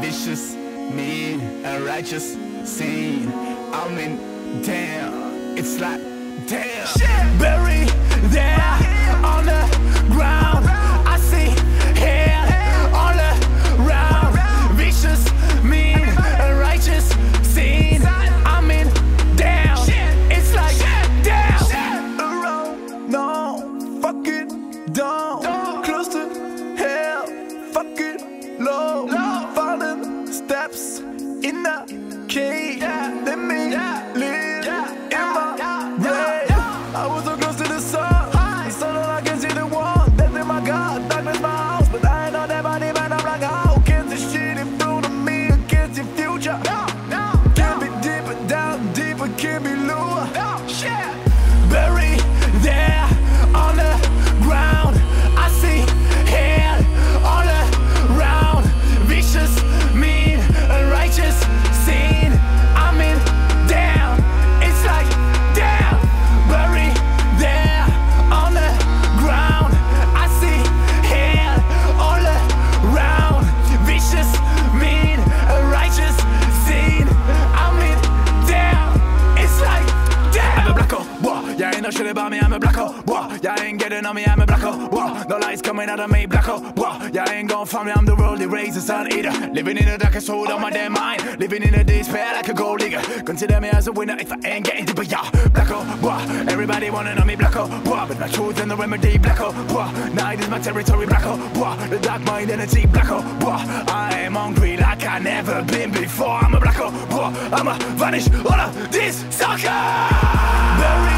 vicious, mean, and righteous scene. I mean, damn, it's like, damn. Shit. Bury there steps in the cave. Let me live in my grave. I was so close to the sun, so that I can see the one. Death in my God, darkness my house, but I ain't know that body, man. I'm like, how can this shit in front of me against your future? No shit about me, I'm a black hole, boy. Yeah, ain't getting on me, I'm a black hole, boy. No lights coming out of me, black hole, boy. Yeah, ain't gon' find me, I'm the worldly razor sun eater. Living in the darkest hole of my damn mind. Living in a despair like a gold digger. Consider me as a winner if I ain't getting deeper, yeah. Black hole, boy. Everybody wanna know me, black hole, boy. But my truth and the remedy, black hole, boy. Night is my territory, black hole, boy. The dark mind energy, black hole, boy. I am hungry like I never been before. I'm a black hole, boy. I'ma vanish all of this sucker. Buried